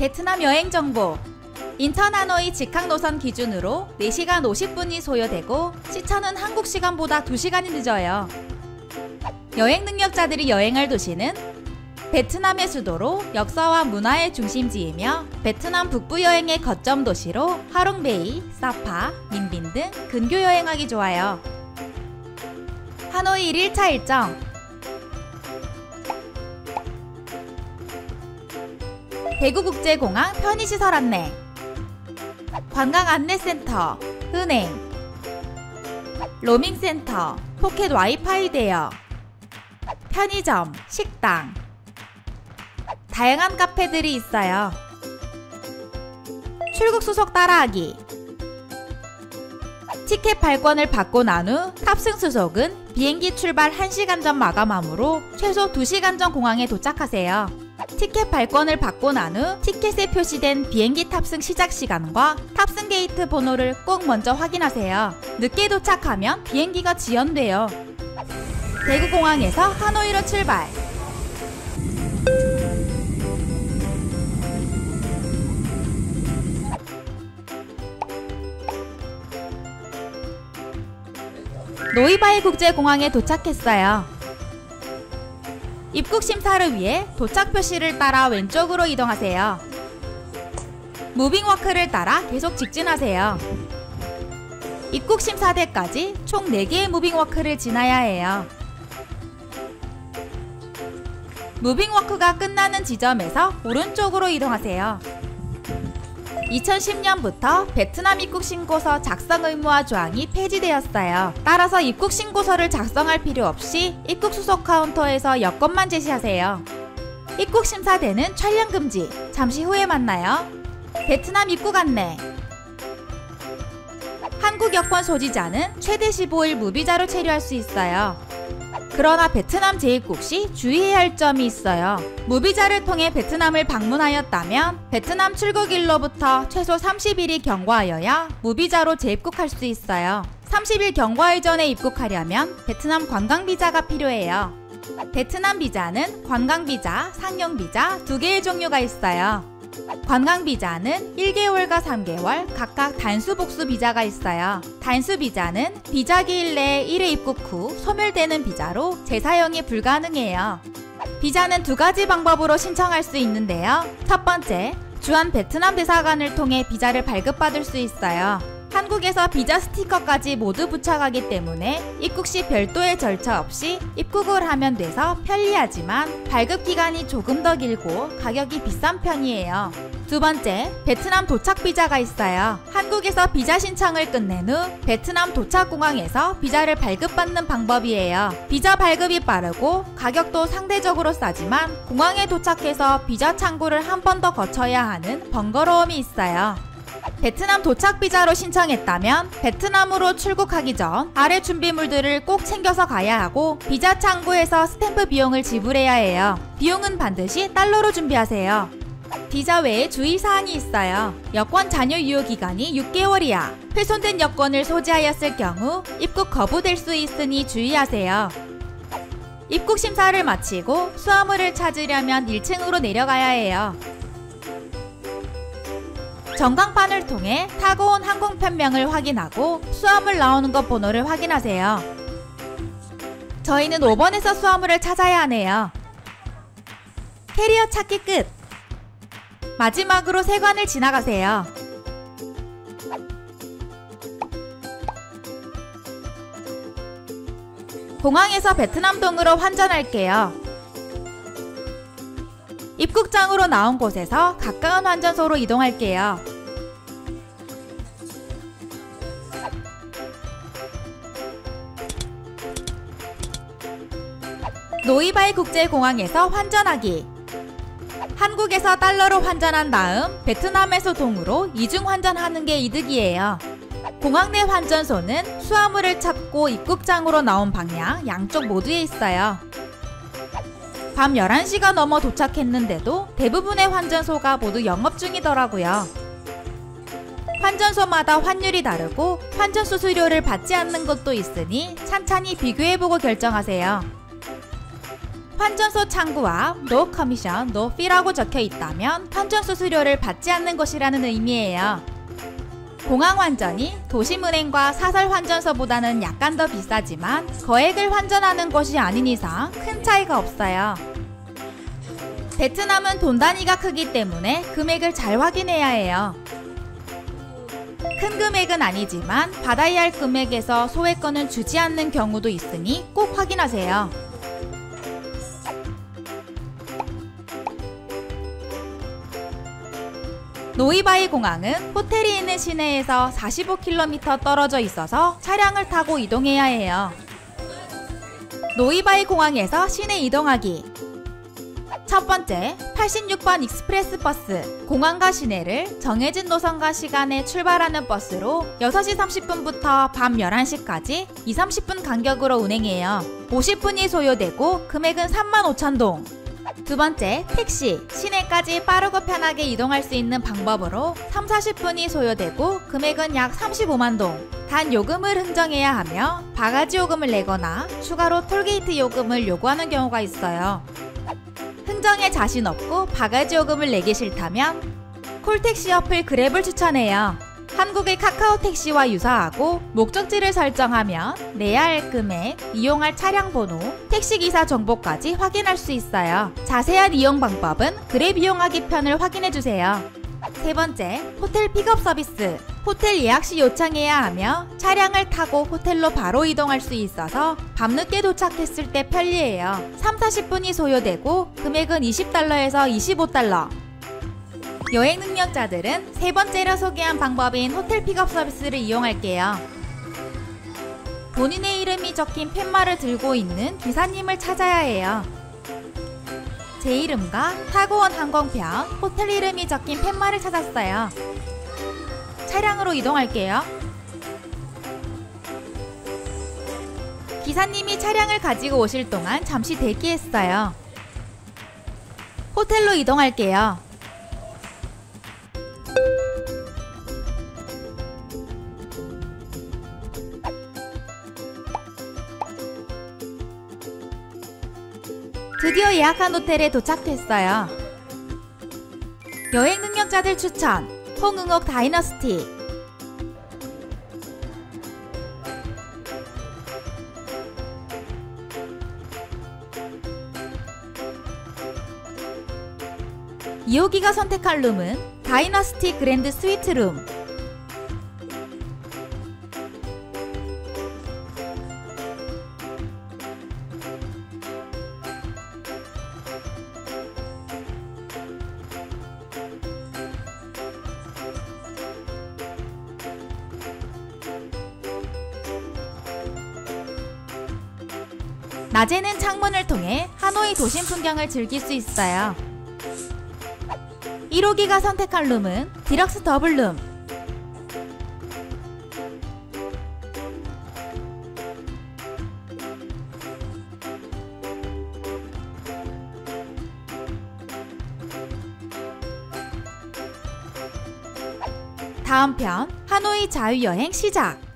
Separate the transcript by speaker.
Speaker 1: 베트남 여행 정보. 인천 하노이 직항 노선 기준으로 4시간 50분이 소요되고 시차는 한국 시간보다 2시간이 늦어요. 여행 능력자들이 여행할 도시는 베트남의 수도로 역사와 문화의 중심지이며 베트남 북부 여행의 거점 도시로 하롱베이, 사파, 민빈 등 근교 여행하기 좋아요. 하노이 1일차 일정 대구국제공항 편의시설 안내. 관광 안내센터 은행. 로밍센터 포켓 와이파이 대여. 편의점 식당. 다양한 카페들이 있어요. 출국 수속 따라하기. 티켓 발권을 받고 난 후 탑승 수속은 비행기 출발 1시간 전 마감하므로 최소 2시간 전 공항에 도착하세요. 티켓 발권을 받고 난 후 티켓에 표시된 비행기 탑승 시작 시간과 탑승 게이트 번호를 꼭 먼저 확인하세요. 늦게 도착하면 비행기가 지연돼요. 대구공항에서 하노이로 출발. 노이바이 국제공항에 도착했어요. 입국 심사를 위해 도착 표시를 따라 왼쪽으로 이동하세요. 무빙워크를 따라 계속 직진하세요. 입국 심사대까지 총 4개의 무빙워크를 지나야 해요. 무빙워크가 끝나는 지점에서 오른쪽으로 이동하세요. 2010년부터 베트남 입국 신고서 작성 의무화 조항이 폐지되었어요. 따라서 입국 신고서를 작성할 필요 없이 입국 수속 카운터에서 여권만 제시하세요. 입국 심사대는 촬영 금지. 잠시 후에 만나요. 베트남 입국 안내. 한국 여권 소지자는 최대 15일 무비자로 체류할 수 있어요. 그러나 베트남 재입국 시 주의해야 할 점이 있어요. 무비자를 통해 베트남을 방문하였다면 베트남 출국일로부터 최소 30일이 경과하여야 무비자로 재입국할 수 있어요. 30일 경과일 전에 입국하려면 베트남 관광비자가 필요해요. 베트남 비자는 관광비자, 상용비자 두 개의 종류가 있어요. 관광 비자는 1개월과 3개월 각각 단수 복수 비자가 있어요. 단수 비자는 비자 기일 내에 1회 입국 후 소멸되는 비자로 재사용이 불가능해요. 비자는 두 가지 방법으로 신청할 수 있는데요. 첫 번째, 주한 베트남 대사관을 통해 비자를 발급받을 수 있어요. 한국에서 비자 스티커까지 모두 부착하기 때문에 입국 시 별도의 절차 없이 입국을 하면 돼서 편리하지만 발급 기간이 조금 더 길고 가격이 비싼 편이에요. 두 번째, 베트남 도착 비자가 있어요. 한국에서 비자 신청을 끝낸 후 베트남 도착 공항에서 비자를 발급받는 방법이에요. 비자 발급이 빠르고 가격도 상대적으로 싸지만 공항에 도착해서 비자 창구를 한 번 더 거쳐야 하는 번거로움이 있어요. 베트남 도착 비자로 신청했다면 베트남으로 출국하기 전 아래 준비물들을 꼭 챙겨서 가야 하고 비자 창구에서 스탬프 비용을 지불해야 해요. 비용은 반드시 달러로 준비하세요. 비자 외에 주의사항이 있어요. 여권 잔여 유효 기간이 6개월이야. 훼손된 여권을 소지하였을 경우 입국 거부될 수 있으니 주의하세요. 입국 심사를 마치고 수화물을 찾으려면 1층으로 내려가야 해요. 전광판을 통해 타고 온 항공 편명을 확인하고 수화물 나오는 것 번호를 확인하세요. 저희는 5번에서 수화물을 찾아야 하네요. 캐리어 찾기 끝! 마지막으로 세관을 지나가세요. 공항에서 베트남동으로 환전할게요. 입국장으로 나온 곳에서 가까운 환전소로 이동할게요. 노이바이 국제공항에서 환전하기 한국에서 달러로 환전한 다음 베트남에서 동으로 이중 환전하는 게 이득이에요. 공항 내 환전소는 수화물을 찾고 입국장으로 나온 방향 양쪽 모두에 있어요. 밤 11시가 넘어 도착했는데도 대부분의 환전소가 모두 영업 중이더라고요. 환전소마다 환율이 다르고 환전 수수료를 받지 않는 곳도 있으니 찬찬히 비교해보고 결정하세요. 환전소 창구와 No Commission, No Fee라고 적혀 있다면 환전소 수수료를 받지 않는 것이라는 의미예요. 공항 환전이 도심은행과 사설 환전소보다는 약간 더 비싸지만 거액을 환전하는 것이 아닌 이상 큰 차이가 없어요. 베트남은 돈 단위가 크기 때문에 금액을 잘 확인해야 해요. 큰 금액은 아니지만 받아야 할 금액에서 소액권을 주지 않는 경우도 있으니 꼭 확인하세요. 노이바이 공항은 호텔이 있는 시내에서 45km 떨어져 있어서 차량을 타고 이동해야 해요. 노이바이 공항에서 시내 이동하기. 첫 번째, 86번 express 버스. 공항과 시내를 정해진 노선과 시간에 출발하는 버스로 6시 30분부터 밤 11시까지 2, 30분 간격으로 운행해요. 50분이 소요되고 금액은 35,000동. 두 번째, 택시. 시내까지 빠르고 편하게 이동할 수 있는 방법으로 3, 40분이 소요되고 금액은 약 35만 동. 단 요금을 흥정해야 하며 바가지 요금을 내거나 추가로 톨게이트 요금을 요구하는 경우가 있어요. 흥정에 자신 없고 바가지 요금을 내기 싫다면 콜택시 어플 그랩을 추천해요. 한국의 카카오 택시와 유사하고 목적지를 설정하면 내야 할 금액, 이용할 차량 번호, 택시기사 정보까지 확인할 수 있어요. 자세한 이용 방법은 그랩 이용하기 편을 확인해주세요. 세 번째, 호텔 픽업 서비스. 호텔 예약 시 요청해야 하며 차량을 타고 호텔로 바로 이동할 수 있어서 밤늦게 도착했을 때 편리해요. 3, 40분이 소요되고 금액은 20달러에서 25달러. 여행 능력자들은 세 번째로 소개한 방법인 호텔 픽업 서비스를 이용할게요. 본인의 이름이 적힌 팻말을 들고 있는 기사님을 찾아야 해요. 제 이름과 타고 온 항공편, 호텔 이름이 적힌 팻말을 찾았어요. 차량으로 이동할게요. 기사님이 차량을 가지고 오실 동안 잠시 대기했어요. 호텔로 이동할게요. 드디어 예약한 호텔에 도착했어요. 여행 능력자들 추천 홍응옥 다이너스티 이호기가 선택할 룸은 다이너스티 그랜드 스위트 룸 낮에는 창문을 통해 하노이 도심 풍경을 즐길 수 있어요. 1호기가 선택한 룸은 디럭스 더블룸. 다음 편 하노이 자유여행 시작!